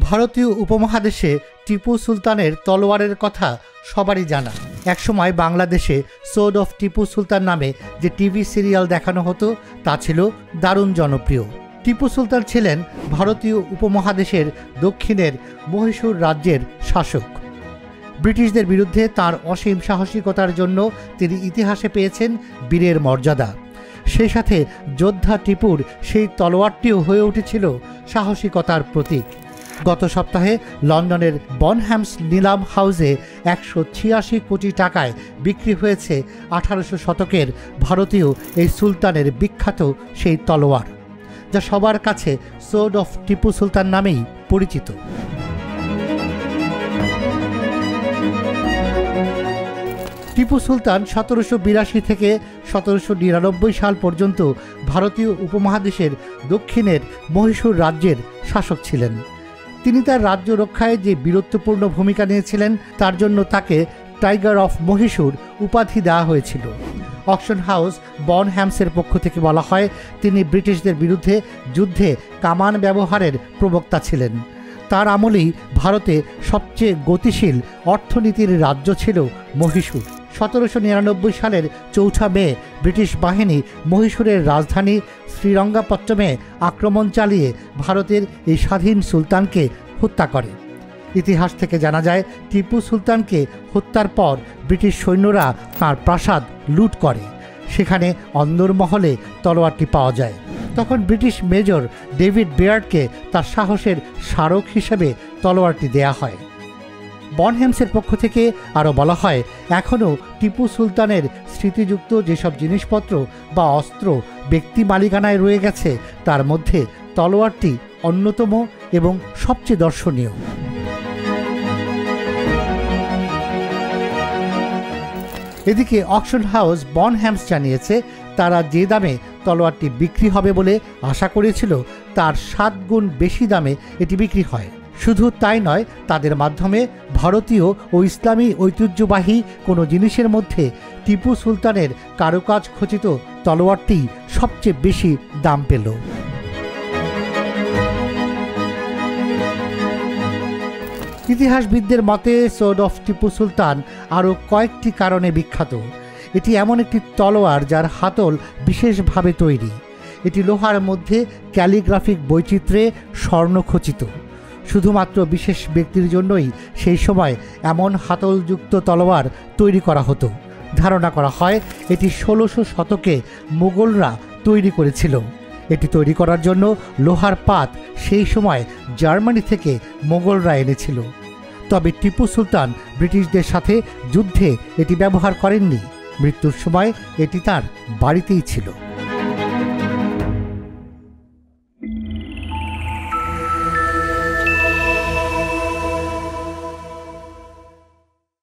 ভারতীয় উপমহাদেশে টিপু সুলতানের তলোয়ারের কথা সবারই জানা। একসময় বাংলাদেশে সোড অফ টিপু সুলতান নামে যে টিভি সিরিয়াল দেখানো হতো, তা ছিল দারুণ জনপ্রিয়। টিপু সুলতান ছিলেন ভারতীয় উপমহাদেশের দক্ষিণের মহীশূর রাজ্যের শাসক। ব্রিটিশদের বিরুদ্ধে তার অসীম সাহসিকতার জন্য তিনি ইতিহাসে পেয়েছেন বীরের মর্যাদা। সেই সাথে যোদ্ধা টিপুর সেই তলোয়ারটিও হয়ে উঠেছিল সাহসিকতার প্রতীক। গত সপ্তাহে লন্ডনের বনহ্যামস নিলাম হাউসে একশো ছিয়াশি কোটি টাকায় বিক্রি হয়েছে আঠারোশো শতকের ভারতীয় এই সুলতানের বিখ্যাত সেই তলোয়ার, যা সবার কাছে সোড অফ টিপু সুলতান নামেই পরিচিত। টিপু সুলতান সতেরোশো বিরাশি থেকে সতেরোশো নিরানব্বই সাল পর্যন্ত ভারতীয় উপমহাদেশের দক্ষিণের মহীশূর রাজ্যের শাসক ছিলেন। তিনি তার রাজ্য রক্ষায় যে বীরত্বপূর্ণ ভূমিকা নিয়েছিলেন, তার জন্য তাকে টাইগার অফ মহীশূর উপাধি দেওয়া হয়েছিল। অকশন হাউস, বন হ্যামসের পক্ষ থেকে বলা হয়, তিনি ব্রিটিশদের বিরুদ্ধে যুদ্ধে কামান ব্যবহারের প্রবক্তা ছিলেন। তার আমলেই ভারতে সবচেয়ে গতিশীল অর্থনীতির রাজ্য ছিল মহীশূর। সতেরোশো নিরানব্বই সালের চৌঠা মে, ব্রিটিশ বাহিনী মহীশূরের রাজধানী শ্রীরঙ্গাপট্টমে আক্রমণ চালিয়ে ভারতের এই স্বাধীন সুলতানকে হত্যা করে। ইতিহাস থেকে জানা যায়, টিপু সুলতানকে হত্যার পর ব্রিটিশ সৈন্যরা তাঁর প্রাসাদ লুট করে। সেখানে অন্দরমহলে তলোয়ারটি পাওয়া যায়। তখন ব্রিটিশ মেজর ডেভিড বেয়ার্ডকে তার সাহসের স্মারক হিসেবে তলোয়ারটি দেয়া হয়। বনহেমসের পক্ষ থেকে আরও বলা হয়, এখনও টিপু সুলতানের স্মৃতিযুক্ত যেসব জিনিসপত্র বা অস্ত্র ব্যক্তি মালিকানায় রয়ে গেছে, তার মধ্যে তলোয়ারটি অন্যতম এবং সবচেয়ে দর্শনীয়। এদিকে অকশন হাউস বনহ্যামস জানিয়েছে, তারা যে দামে তলোয়ারটি বিক্রি হবে বলে আশা করেছিল, তার সাত গুণ বেশি দামে এটি বিক্রি হয়। শুধু তাই নয়, তাদের মাধ্যমে ভারতীয় ও ইসলামী ঐতিহ্যবাহী কোনো জিনিসের মধ্যে টিপু সুলতানের কারুকাজ খচিত তলোয়ারটি সবচেয়ে বেশি দাম পেল। ইতিহাসবিদদের মতে, সোড অফ টিপু সুলতান আরও কয়েকটি কারণে বিখ্যাত। এটি এমন একটি তলোয়ার যার হাতল বিশেষভাবে তৈরি। এটি লোহার মধ্যে ক্যালিগ্রাফিক বৈচিত্র্যে স্বর্ণখচিত। শুধুমাত্র বিশেষ ব্যক্তির জন্যই সেই সময় এমন হাতলযুক্ত তলোয়ার তৈরি করা হতো। ধারণা করা হয় এটি ষোলোশো শতকে মুঘলরা তৈরি করেছিল। এটি তৈরি করার জন্য লোহার পাত সেই সময় জার্মানি থেকে মোগলরা এনেছিল। তবে টিপু সুলতান ব্রিটিশদের সাথে যুদ্ধে এটি ব্যবহার করেননি। মৃত্যুর সময় এটি তার বাড়িতেই ছিল।